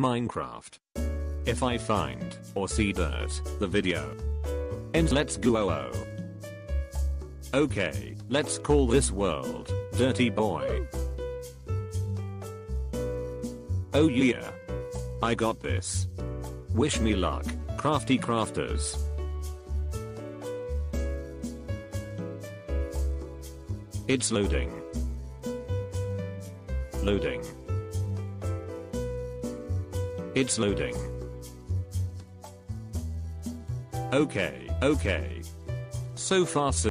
Minecraft. If I find or see dirt, the video ends. Let's go. Oh. Okay, let's call this world Dirty Boy. Oh yeah. I got this. Wish me luck, crafty crafters. It's loading. Loading. It's loading. Okay, okay. So far so